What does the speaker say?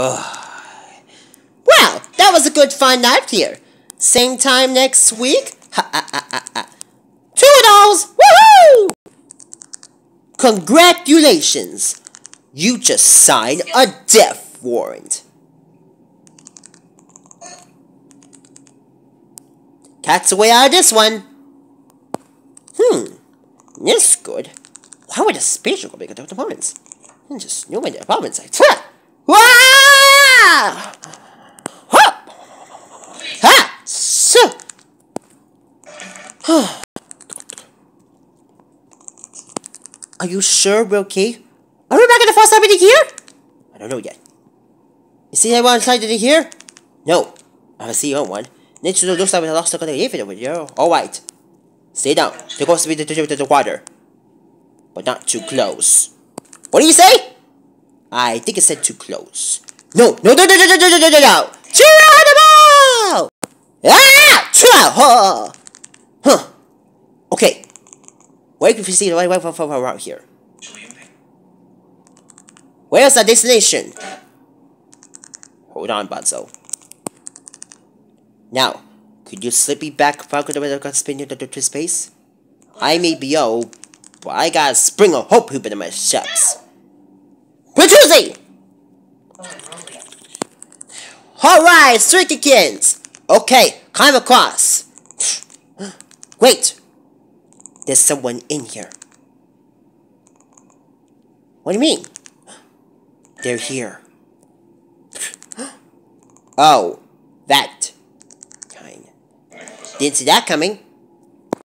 Ugh. Well, that was a good fun night here. Same time next week? Ha ha. Toodles! Woohoo! Congratulations! You just signed a death warrant. Cat's away out of this one. Hmm. This good. Why would a spaceship go big into apartments? I just knew my apartments. Like, Ha! So. Are you sure we're okay? Are we back in the first time in here? I don't know yet. You see anyone inside in here? No. I see on one. Nature looks like we lost the elevator over here. Alright. Stay down. They're supposed to be the, the, the water. But not too close. What do you say? I think it said too close. No, no, no, no, no, no, no, no, no, no, no! Geronimo! Ah! Huh. Huh. Okay. Where can we see the way around here? Where's our destination? Hold on, Bunzo. Now, could you slip me back from the spin into space? I may be old, but I got a spring of hope hooping in my shucks. Petruzi! Alright, Strikikins! Okay, climb across. Wait! There's someone in here. What do you mean? They're here. oh, that kind. Didn't see that coming.